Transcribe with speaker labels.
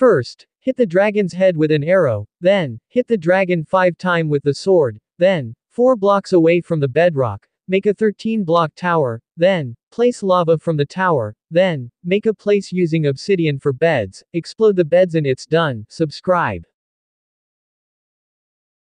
Speaker 1: First, hit the dragon's head with an arrow, then, hit the dragon 5 time with the sword, then, 4 blocks away from the bedrock, make a 13 block tower, then, place lava from the tower, then, make a place using obsidian for beds, explode the beds and it's done, subscribe.